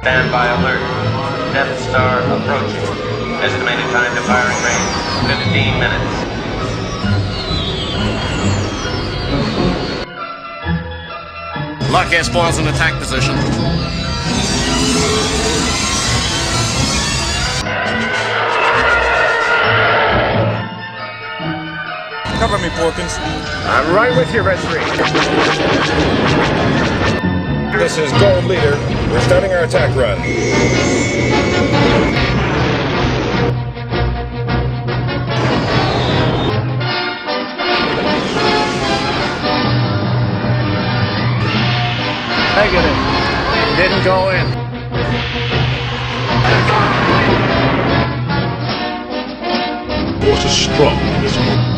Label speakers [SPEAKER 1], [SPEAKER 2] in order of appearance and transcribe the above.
[SPEAKER 1] Stand by alert. Death Star approaching. Estimated time to firing range, 15 minutes.
[SPEAKER 2] Lock S-foils in attack position.
[SPEAKER 3] Cover me, Porkins.
[SPEAKER 4] I'm right with you, Red 3.
[SPEAKER 5] This is Gold Leader. We're starting our attack run.
[SPEAKER 4] Negative. Didn't go in.
[SPEAKER 6] Force is strong in this moment.